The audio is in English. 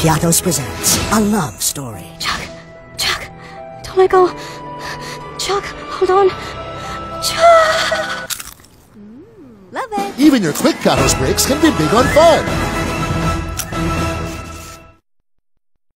Piattos presents a love story. Chuck, Chuck, don't let go. Chuck, hold on. Chuck! Love it. Even your quick Piattos breaks can be big on fun.